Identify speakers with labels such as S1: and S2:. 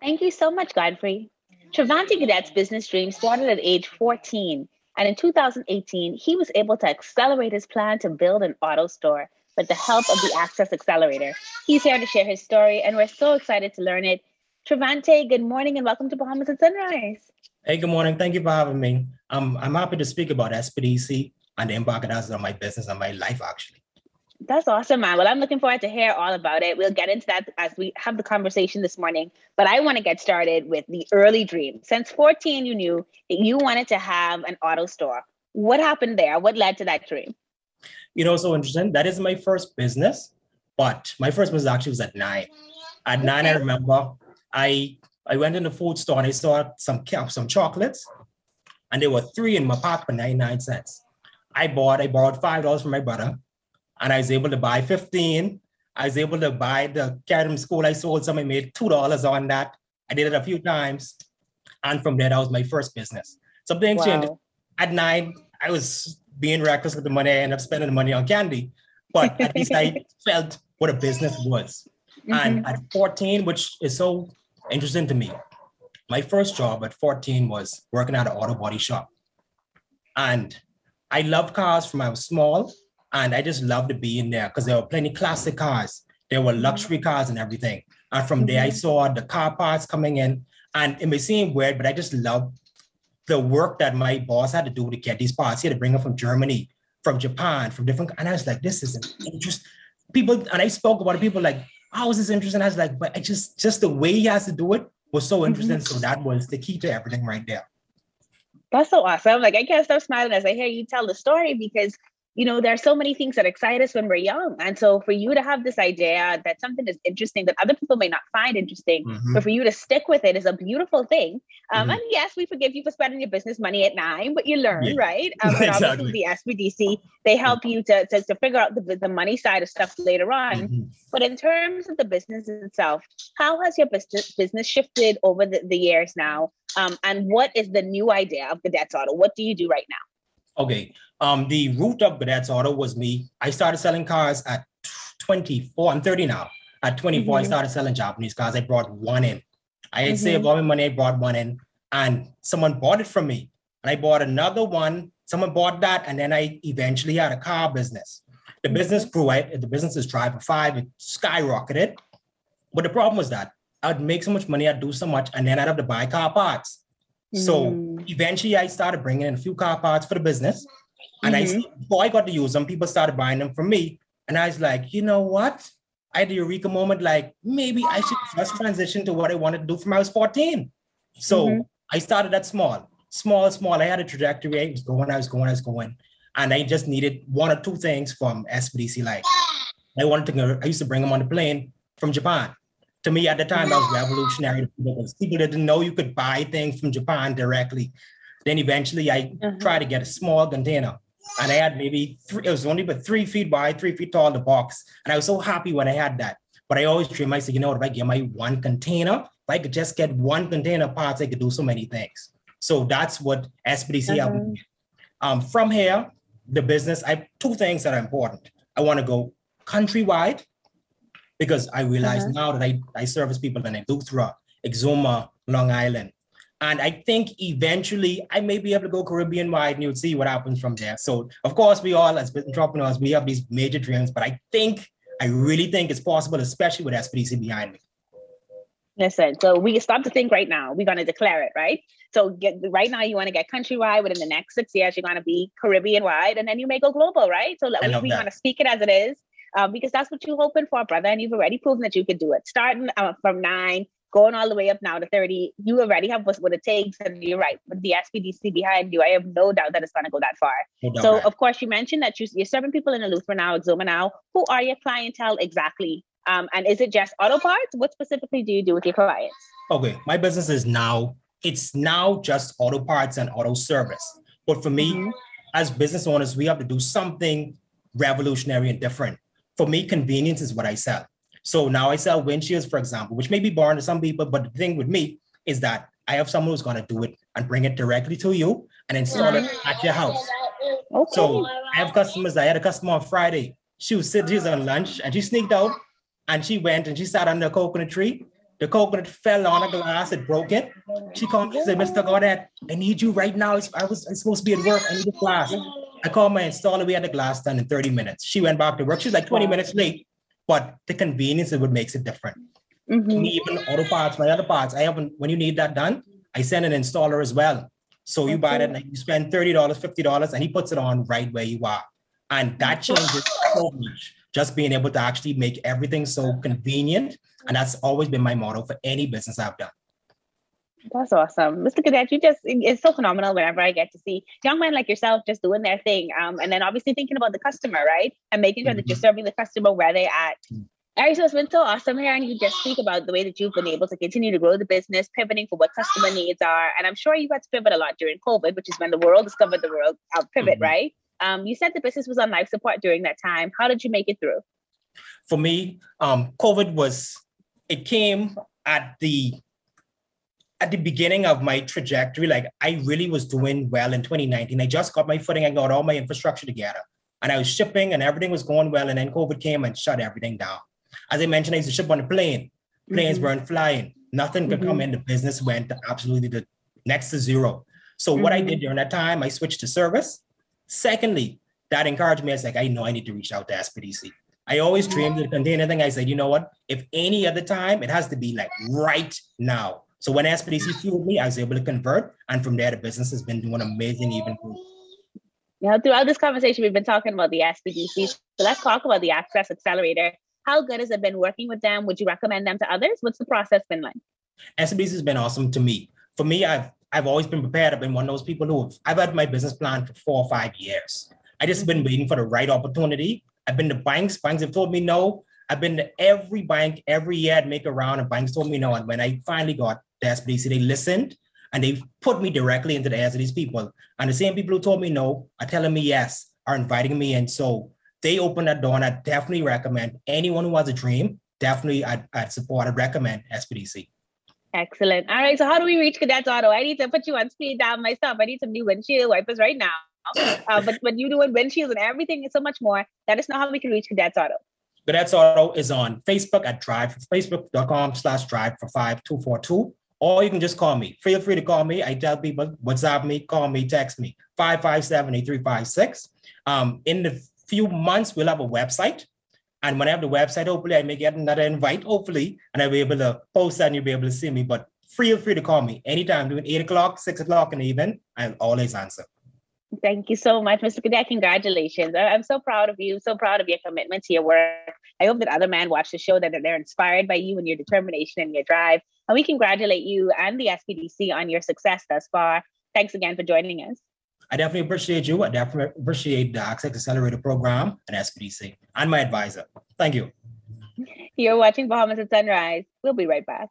S1: Thank you so much, Godfrey. Travanti Godet's business dream started at age 14, and in 2018, he was able to accelerate his plan to build an auto store with the help of the Access Accelerator. He's here to share his story, and we're so excited to learn it. Travanti, good morning and welcome to Bahamas at Sunrise.
S2: Hey, good morning. Thank you for having me. Um, I'm happy to speak about SBDC and the impact it has on my business and my life, actually.
S1: That's awesome, man. Well, I'm looking forward to hear all about it. We'll get into that as we have the conversation this morning. But I want to get started with the early dream. Since 14, you knew that you wanted to have an auto store. What happened there? What led to that dream?
S2: You know, so interesting. That is my first business, but my first business actually was at nine. At nine, I remember I I went in the food store and I saw some some chocolates, and there were three in my pack for 99 cents. I bought, I borrowed five dollars from my brother, and I was able to buy 15. I was able to buy the Academy School. I sold some, I made two dollars on that. I did it a few times. And from there, that was my first business. Something wow. changed. At nine, I was being reckless with the money. I ended up spending the money on candy. But at least I felt what a business was. Mm-hmm. And at 14, which is so interesting to me, my first job at 14 was working at an auto body shop. And I loved cars from I was small. And I just loved to be in there because there were plenty classic cars. There were luxury cars and everything. And from there, I mm-hmm. saw the car parts coming in. And it may seem weird, but I just loved the work that my boss had to do to get these parts. He had to bring them from Germany, from Japan, from different. And I was like, this is an interest. People, and I spoke about it, people like, how is this interesting? I was like, but I just, just the way he has to do it was so interesting. Mm-hmm. So that was the key to everything right there.
S1: That's so awesome. Like I can't stop smiling as I hear you tell the story because you know, there are so many things that excite us when we're young. And so for you to have this idea that something is interesting that other people may not find interesting, mm-hmm. but for you to stick with it is a beautiful thing. Um, mm-hmm. And yes, we forgive you for spending your business money at nine, but you learn, yeah. right? Um, exactly. obviously the SBDC, they help you to, to, to, figure out the, the money side of stuff later on. Mm-hmm. But in terms of the business itself, how has your business, business shifted over the, the years now? Um, and what is the new idea of Godets Auto? What do you do right now?
S2: Okay. Um, the root of Godets Auto was me. I started selling cars at 24. I'm 30 now. At 24, mm-hmm. I started selling Japanese cars. I brought one in. I had mm-hmm. saved all my money. I brought one in, and someone bought it from me. And I bought another one. Someone bought that, and then I eventually had a car business. The mm-hmm. business grew. I, the business is Drive for Five. It skyrocketed. But the problem was that I'd make so much money, I'd do so much, and then I'd have to buy car parts. So mm. eventually, I started bringing in a few car parts for the business. And mm-hmm. I before I got to use them, people started buying them from me. And I was like, you know what? I had a eureka moment, like maybe I should just transition to what I wanted to do from I was 14. So mm-hmm. I started at small, small, small. I had a trajectory. I was going, I was going, I was going. And I just needed one or two things from SBDC. Like I wanted to go, I used to bring them on the plane from Japan. To me at the time, that was revolutionary because people didn't know you could buy things from Japan directly. Then eventually I uh-huh. tried to get a small container and I had maybe three, it was only but three feet wide, three feet tall, the box. And I was so happy when I had that. But I always dream, I said, you know what, if I get my one container, if I could just get one container parts, I could do so many things. So that's what SBDC uh-huh. Um, from here, the business, I two things that are important. I want to go countrywide because I realize uh-huh. now that I, I service people in Eleuthera, Exuma, Long Island, and I think eventually I may be able to go Caribbean wide and you'll see what happens from there. So, of course, we all as entrepreneurs, we have these major dreams, but I think, I really think it's possible, especially with SBDC behind me.
S1: Listen, so we stop to think right now. We're going to declare it, right? So get right now, you want to get countrywide. Within the next six years, you're going to be Caribbean wide, and then you may go global, right? So we, we want to speak it as it is, um, because that's what you're hoping for, brother. And you've already proven that you could do it. Starting uh, from nine, going all the way up now to 30, you already have what it takes. And you're right, with the SBDC behind you, I have no doubt that it's going to go that far. No so, of course, you mentioned that you, are serving people in Eleuthera now, Exuma now. Who are your clientele exactly? Um, and is it just auto parts? What specifically do you do with your clients?
S2: Okay, my business is now, it's now just auto parts and auto service. But for me, mm-hmm. as business owners, we have to do something revolutionary and different. For me, convenience is what I sell. So now I sell windshields, for example, which may be boring to some people, but the thing with me is that I have someone who's going to do it and bring it directly to you and install it at your house. Okay. So I have customers. I had a customer on Friday. She was sitting, she was on lunch and she sneaked out and she went and she sat under a coconut tree The coconut fell on a glass, it broke it. She called me and said, Mr. Godet, I need you right now. I was I'm supposed to be at work. I need a glass. I called my installer. We had the glass done in 30 minutes. She went back to work. She's like 20 minutes late, but the convenience is what makes it different. Mm-hmm. Even auto parts, my other parts, I haven't, when you need that done, I send an installer as well. So you okay. buy that, you spend $30, $50, and he puts it on right where you are. And that changes so much. Just being able to actually make everything so convenient. And that's always been my motto for any business I've done.
S1: That's awesome. Mr. Godet, you just, it's so phenomenal whenever I get to see young men like yourself just doing their thing. Um, and then obviously thinking about the customer, right? And making sure that you're mm-hmm. serving the customer where they're at. Mm-hmm. Ari, so it's been so awesome hearing you just speak about the way that you've been able to continue to grow the business, pivoting for what customer needs are. And I'm sure you had to pivot a lot during COVID, which is when the world discovered the world of pivot, mm-hmm. right? Um, you said the business was on life support during that time. How did you make it through?
S2: For me, um, COVID was, it came at the at the beginning of my trajectory, like I really was doing well in 2019. I just got my footing, I got all my infrastructure together, and I was shipping, and everything was going well. And then COVID came and shut everything down. As I mentioned, I used to ship on a plane. Planes mm-hmm. weren't flying. Nothing could mm-hmm. come in. The business went absolutely to next to zero. So mm-hmm. what I did mm-hmm. during that time, I switched to service. Secondly, that encouraged me. I was like, I know I need to reach out to SBDC. I always dreamed of the container thing. I said, you know what? If any other time, it has to be like right now. So when SBDC fueled me, I was able to convert. And from there, the business has been doing amazing even.
S1: Yeah, throughout this conversation, we've been talking about the SBDC. So let's talk about the Access Accelerator. How good has it been working with them? Would you recommend them to others? What's the process been like?
S2: SBDC has been awesome to me. For me, I've I've always been prepared. I've been one of those people who have, I've had my business plan for four or five years. I just been waiting for the right opportunity. I've been to banks. Banks have told me no. I've been to every bank every year I'd make a round, and banks told me no. And when I finally got the SBDC, they listened and they put me directly into the hands of these people. And the same people who told me no are telling me yes, are inviting me in. So they opened that door, and I definitely recommend anyone who has a dream. Definitely, I'd, I'd support. I'd recommend SBDC.
S1: Excellent. All right. So how do we reach Godets Auto? I need to put you on speed down myself. I need some new windshield wipers right now. Uh, but when you doing windshields and everything and so much more, let us know how we can reach Godets Auto.
S2: Godets Auto is on Facebook at drive, facebook.com slash drive for 5242. Or you can just call me. Feel free to call me. I tell people, WhatsApp me, call me, text me, 557-8356. Um, in the few months, we'll have a website. And when I have the website, hopefully I may get another invite, hopefully, and I'll be able to post that and you'll be able to see me. But feel free to call me anytime between eight o'clock, six o'clock in the evening. I'll always answer.
S1: Thank you so much, Mr. Godet. Congratulations. I'm so proud of you, so proud of your commitment to your work. I hope that other men watch the show, that they're inspired by you and your determination and your drive. And we congratulate you and the SBDC on your success thus far. Thanks again for joining us.
S2: I definitely appreciate you. I definitely appreciate the Access Accelerator program and SBDC and my advisor. Thank you.
S1: You're watching Bahamas at Sunrise. We'll be right back.